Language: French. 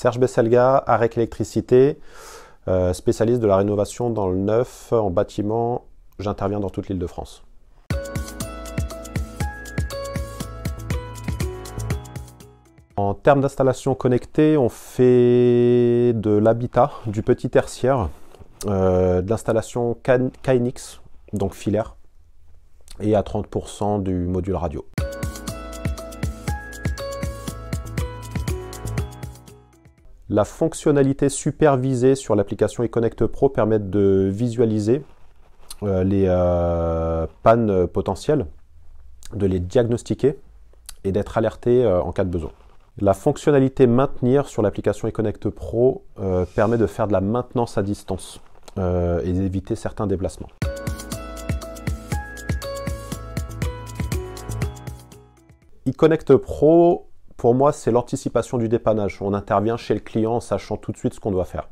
Serge Besselga, AREC Électricité, euh, spécialiste de la rénovation dans le neuf, en bâtiment. J'interviens dans toute l'île de France. En termes d'installation connectée, on fait de l'habitat, du petit tertiaire, euh, de l'installation KNX, donc filaire, et à 30% du module radio. La fonctionnalité supervisée sur l'application eConnect Pro permet de visualiser euh, les euh, pannes potentielles, de les diagnostiquer et d'être alerté euh, en cas de besoin. La fonctionnalité maintenir sur l'application eConnect Pro permet de faire de la maintenance à distance et d'éviter certains déplacements. eConnect Pro pour moi, c'est l'anticipation du dépannage. On intervient chez le client en sachant tout de suite ce qu'on doit faire.